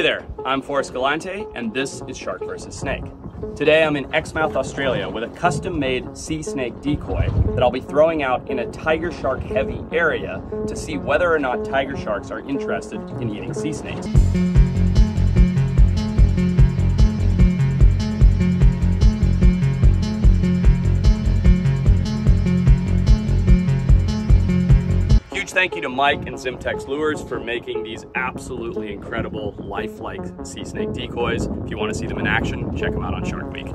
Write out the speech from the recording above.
Hey there, I'm Forrest Galante, and this is Shark vs. Snake. Today I'm in Exmouth, Australia with a custom-made sea snake decoy that I'll be throwing out in a tiger shark heavy area to see whether or not tiger sharks are interested in eating sea snakes. Huge thank you to Mike and Zimmtex Lures for making these absolutely incredible lifelike sea snake decoys. If you want to see them in action, check them out on Shark Week.